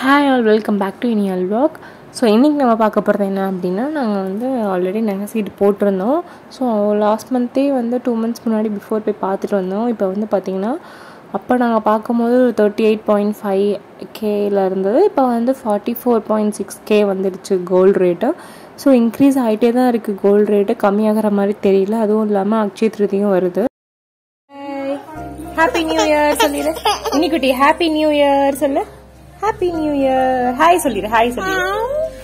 Hi all welcome back to Iniyal walk so இன்றைக்கி நம்ம பார்க்க போகிறது என்ன அப்படின்னா நாங்கள் வந்து ஆல்ரெடி நகை சீட்டு போட்டிருந்தோம். ஸோ லாஸ்ட் மந்த்தே வந்து டூ மந்த்ஸ் முன்னாடி பிஃபோர் போய் பார்த்துட்டு வந்தோம். இப்போ வந்து பார்த்திங்கன்னா அப்போ நாங்கள் பார்க்கும்போது ஒரு தேர்ட்டி எயிட் பாயிண்ட் ஃபைவ் கேல இருந்தது. இப்போ வந்து forty four point six K வந்துடுச்சு கோல்டு ரேட்டு ஸோ இன்க்ரீஸ் ஆகிட்டே தான் இருக்குது கோல்டு ரேட்டு கம்மியாகிற மாதிரி தெரியல. அதுவும் இல்லாமல் அக்ஷய திருதியும் வருது. ஹாப்பி நியூ இயர் சொல்லிடு இன்னைக்குட்டி ஹாப்பி நியூ இயர் சொல்லு. ஹாப்பி நியூ இயர் ஹாய் சொல்லிடு ஹாய் சொல்லிடு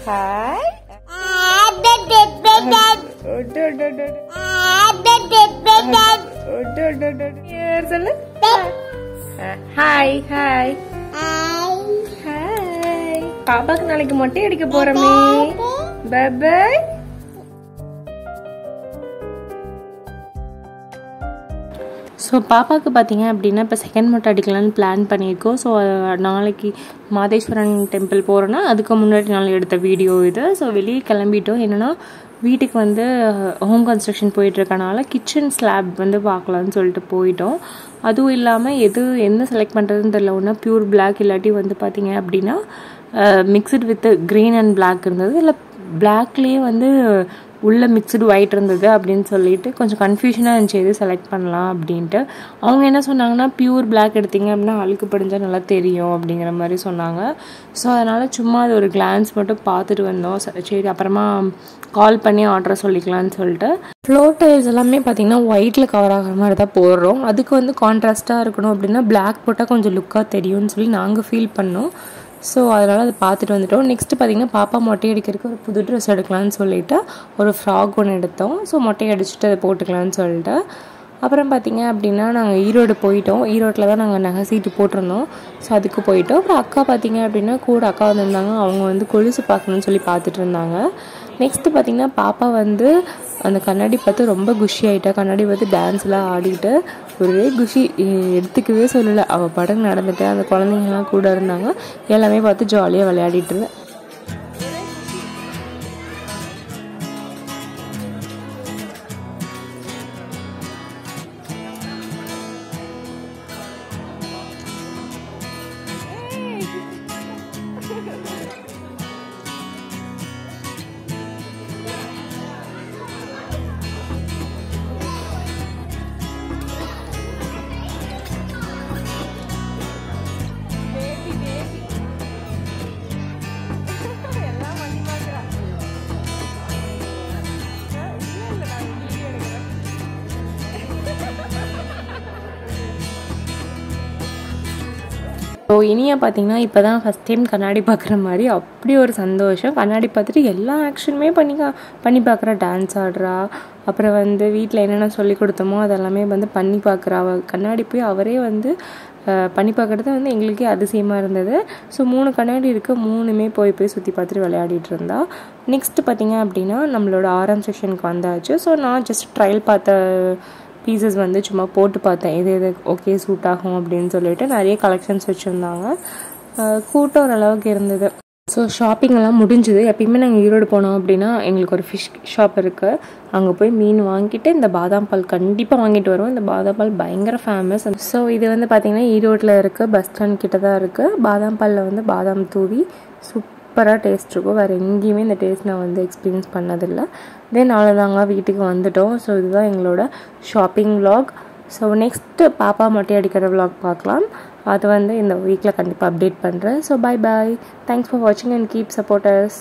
ஹாய் சொல்லு ஹாய் ஹாய் ஹாய் பாப்பாக்கு நாளைக்கு மொட்டை அடிக்க போறோமே. பாய் ஸோ பாப்பாவுக்கு பார்த்தீங்க அப்படின்னா இப்போ செகண்ட் மொட்டை அடிக்கலாம்னு பிளான் பண்ணியிருக்கோம். ஸோ நாளைக்கு மாதேஸ்வரன் டெம்பிள் போகிறோன்னா அதுக்கு முன்னாடி நாள் எடுத்த வீடியோ இது. ஸோ வெளியே கிளம்பிட்டோம். என்னென்னா வீட்டுக்கு வந்து ஹோம் கன்ஸ்ட்ரக்ஷன் போயிட்டுருக்கனால கிச்சன் ஸ்லாப் வந்து பார்க்கலான்னு சொல்லிட்டு போயிட்டோம். அதுவும் இல்லாமல் எது என்ன செலக்ட் பண்ணுறதுன்னு தெரியல. ஒன்றா ப்யூர் பிளாக் இல்லாட்டி வந்து பார்த்தீங்க அப்படின்னா mixed with green and black இருந்தது. இல்லை பிளாக்லேயே வந்து உள்ளே மிக்சடு ஒயிட் இருந்தது அப்படின்னு சொல்லிட்டு கொஞ்சம் கன்ஃபியூஷனாக இருந்துச்சு எது செலக்ட் பண்ணலாம் அப்படின்ட்டு. அவங்க என்ன சொன்னாங்கன்னா பியூர் பிளாக் எடுத்தீங்க அப்படின்னா அழுக்கு படிஞ்சால் நல்லா தெரியும் அப்படிங்கிற மாதிரி சொன்னாங்க. ஸோ அதனால் சும்மா அது ஒரு கிளான்ஸ் மட்டும் பார்த்துட்டு வந்தோம். சரி அப்புறமா கால் பண்ணி ஆர்டர் சொல்லிக்கலாம்னு சொல்லிட்டு. ஃப்ளோர் டைல்ஸ் எல்லாமே பார்த்தீங்கன்னா ஒயிட்டில் கவர் ஆகிற மாதிரி தான் போடுறோம். அதுக்கு வந்து கான்ட்ராஸ்ட்டாக இருக்கணும் அப்படின்னா பிளாக் போட்டால் கொஞ்சம் லுக்காக தெரியும்னு சொல்லி நாங்கள் ஃபீல் பண்ணோம். ஸோ அதனால் அதை பார்த்துட்டு வந்துட்டோம். நெக்ஸ்ட்டு பார்த்திங்கன்னா பாப்பா மொட்டை அடிக்கிறதுக்கு ஒரு புது ட்ரெஸ் எடுக்கலான்னு சொல்லிட்டு ஒரு ஃப்ராக் ஒன்று எடுத்தோம். ஸோ மொட்டை அடிச்சுட்டு அதை போட்டுக்கலான்னு சொல்லிட்டு. அப்புறம் பார்த்திங்க அப்படின்னா நாங்கள் ஈரோடு போயிட்டோம். ஈரோட்டில் தான் நாங்கள் நகை சீட்டு போட்டிருந்தோம். ஸோ அதுக்கு போயிட்டோம். அப்புறம் அக்கா பார்த்திங்க அப்படின்னா கூட அக்கா வந்திருந்தாங்க. அவங்க வந்து கொலுசு பார்க்கணுன்னு சொல்லி பார்த்துட்டு இருந்தாங்க. நெக்ஸ்ட்டு பார்த்திங்கன்னா பாப்பா வந்து அந்த கண்ணாடி பார்த்து ரொம்ப குஷி ஆகிட்டா கண்ணாடி பார்த்து டான்ஸ்லாம் ஆடிட்டு ஒரே குஷி எடுத்துக்கவே சொல்லலை. அவள் படகு நடந்துட்டு அந்த குழந்தைங்கலாம் கூட இருந்தாங்க. எல்லாமே பார்த்து ஜாலியாக விளையாடிட்டு இருந்தேன். ஸோ இனியா பார்த்தீங்கன்னா இப்போ தான் ஃபஸ்ட் டைம் கண்ணாடி பார்க்குற மாதிரி அப்படி ஒரு சந்தோஷம். கண்ணாடி பார்த்துட்டு எல்லா ஆக்ஷனுமே பண்ணி பண்ணி பார்க்குறா டான்ஸ் ஆடுறா. அப்புறம் வந்து வீட்டில் என்னென்ன சொல்லி கொடுத்தோமோ அதெல்லாமே வந்து பண்ணி பார்க்குறா அவ கண்ணாடி போய் அவரே வந்து பண்ணி பார்க்குறது வந்து எங்களுக்கே அதிசயமாக இருந்தது. ஸோ மூணு கண்ணாடி இருக்குது மூணுமே போய் போய் சுற்றி பார்த்துட்டு விளையாடிட்டு இருந்தா. நெக்ஸ்ட்டு பார்த்தீங்க அப்படின்னா நம்மளோட ஆரம் செஷனுக்கு வந்தாச்சு. ஸோ நான் ஜஸ்ட் ட்ரையல் பார்த்த பீசஸ் வந்து சும்மா போட்டு பார்த்தேன். எது எது ஓகே சூட் ஆகும் அப்படின்னு சொல்லிட்டு நிறைய கலெக்ஷன்ஸ் வச்சுருந்தாங்க. கூட்டம் ஓரளவுக்கு இருந்தது. ஸோ ஷாப்பிங்கெல்லாம் முடிஞ்சுது. எப்பயுமே நாங்கள் ஈரோடு போனோம் அப்படின்னா எங்களுக்கு ஒரு ஃபிஷ் ஷாப் இருக்குது அங்கே போய் மீன் வாங்கிட்டு இந்த பாதாம் பால் கண்டிப்பாக வாங்கிட்டு வருவோம். இந்த பாதாம் பால் பயங்கர ஃபேமஸ் ஸோ இது வந்து பார்த்திங்கன்னா ஈரோட்டில் இருக்குது பஸ் ஸ்டாண்ட் கிட்ட தான் இருக்குது பாதாம் பாலில் வந்து பாதாம் தூவி சூப் சூப்பராக டேஸ்ட் இருக்கும். வேறு எங்கேயுமே இந்த டேஸ்ட் நான் வந்து எக்ஸ்பீரியன்ஸ் பண்ணதில்லை. தென் அவ்வளோதாங்க வீட்டுக்கு வந்துட்டோம். ஸோ இதுதான் எங்களோட ஷாப்பிங் விலாக் ஸோ நெக்ஸ்ட்டு பாப்பா மொட்டை அடிக்கிற விலாக் பார்க்கலாம். அது வந்து இந்த வீக்கில் கண்டிப்பாக அப்டேட் பண்ணுறேன் so bye bye thanks for வாட்சிங் அண்ட் கீப் சப்போர்ட்டர்ஸ்